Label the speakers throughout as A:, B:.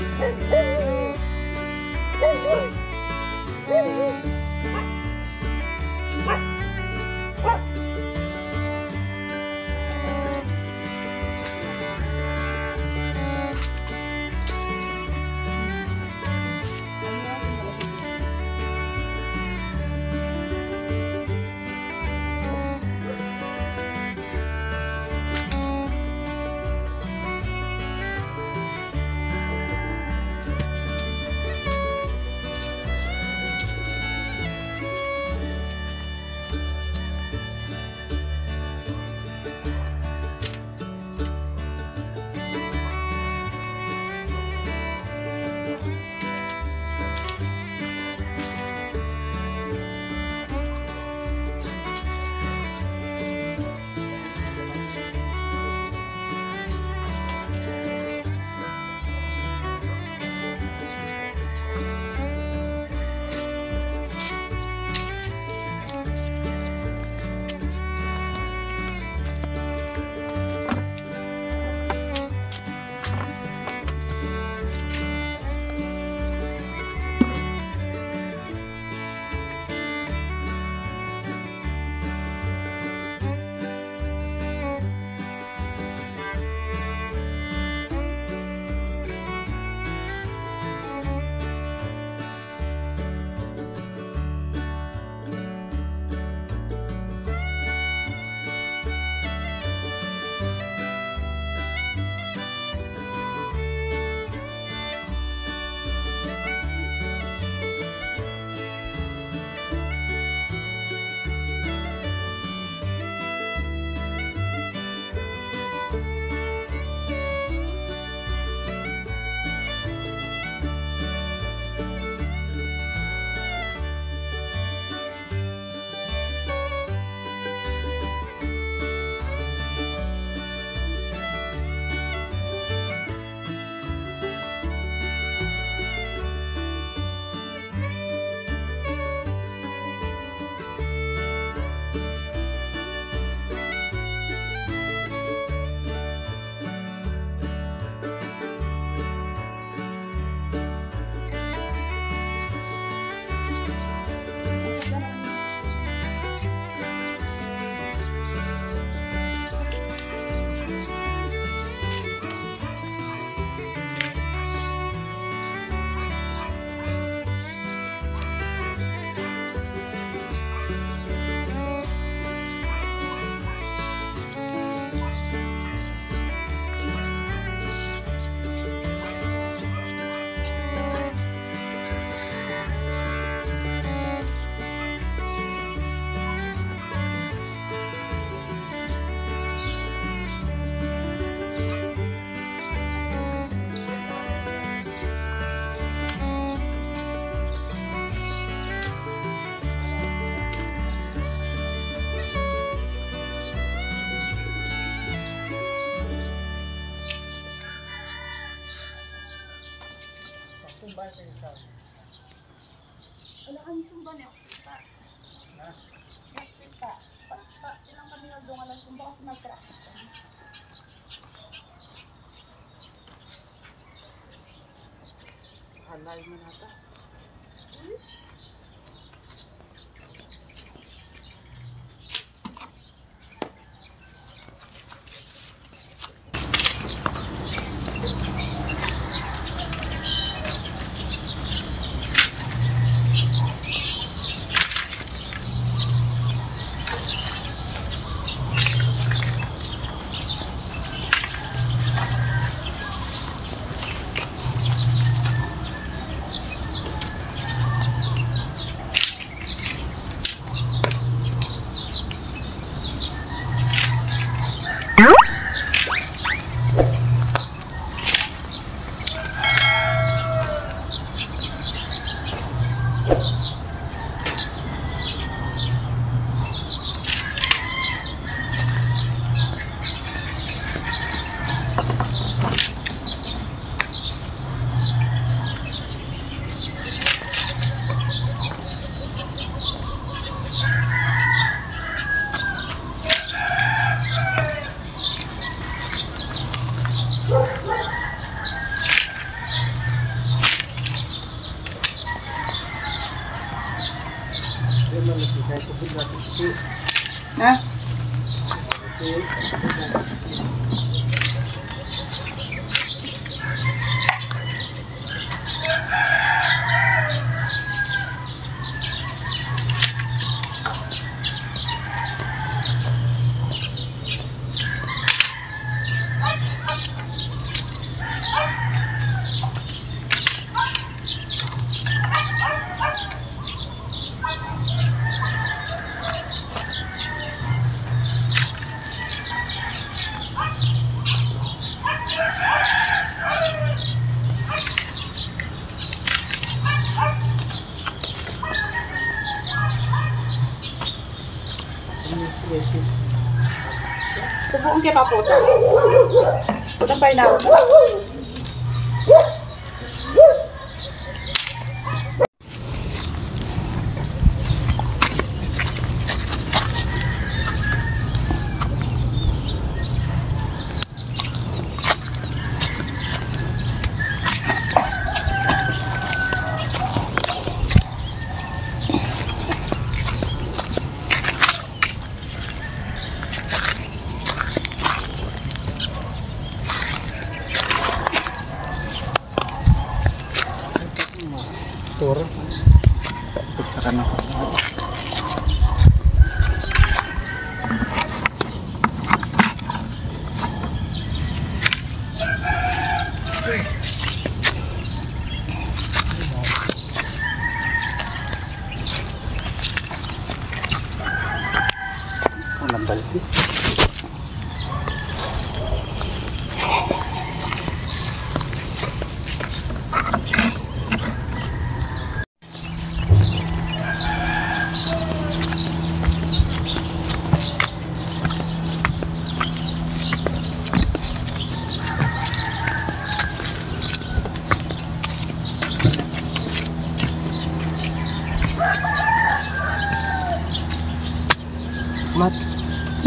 A: Woo-hoo! Wala kami sumba week pa. Pa. Pa, pa, ilang kami nagdungan ng sumba kasi mag-practice kami.
B: Halay mo Nata.
A: Ha? Subukan kay paputa. Putang pa inaw.
C: 咱们。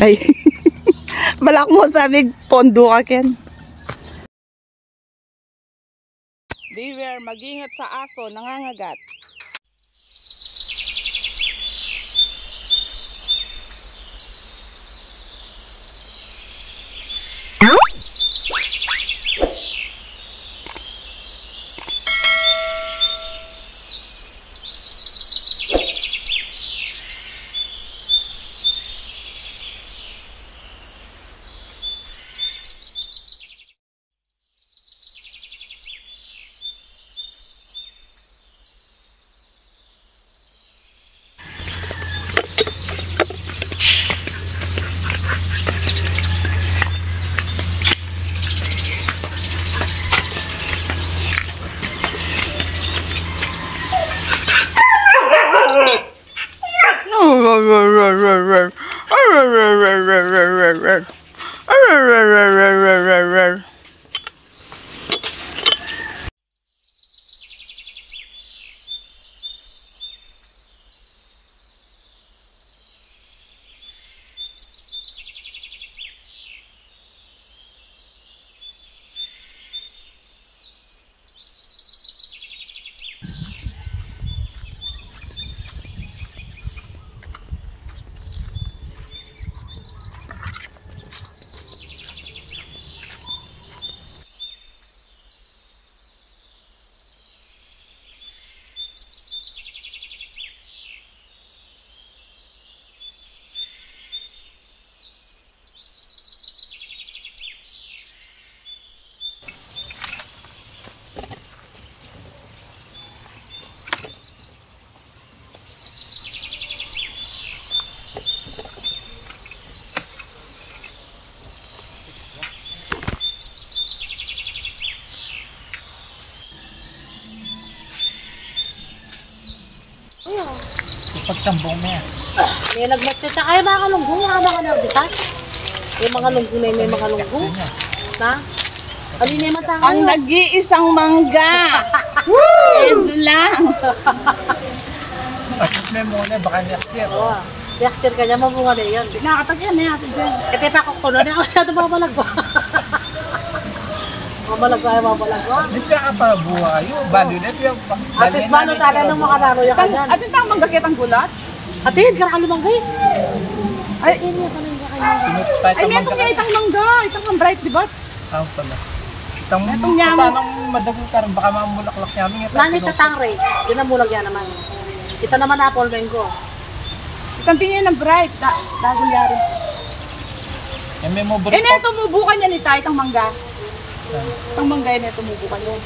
A: Ay. Balak mo sabi pondo ka ken. Beware, mag-ingat sa aso, nangangagat.
C: Pagsambong yan.
D: May nagmatcha. Tsaka yung mga kalunggong, mga mga nabisa. Yung mga lunggong na yung may mga lunggong. Na? Ano yung naman tayo?
A: Ang nag-iisang mangga. Endo lang.
C: At may muna, baka year.
D: Oo. Reaction ka niya, mabunga na yun.
A: Nakatag yan eh, ate Jen.
D: Kasi pa kung kuno na ako siya ito mamalagwa. Mamalagwa yung mamalagwa.
C: Di ka pa buhay. Bali na yung...
D: At least mano tayo nung makanaro yung kanyan.
A: ate tang mangga kitang gulat?
D: Atin, kang kalimangay.
A: Ay,
D: yan ka lang
C: tayo
A: ay, meron niya itang mangga. Itang ang bright, di ba?
C: Tawag pala. Itang
A: Itong yaman.
C: Sanang madagong karon baka mamulaklak namin. ito.
D: Nani tatangre. Yun ang mulag yan naman. Kita naman na apple mango.
A: Itang tingin ng bright. Da, dago yari.
C: Yan may mo
A: Eh, na tumubukan niya ni tayo itang mangga. Itang mangga yun, tumubukan niya.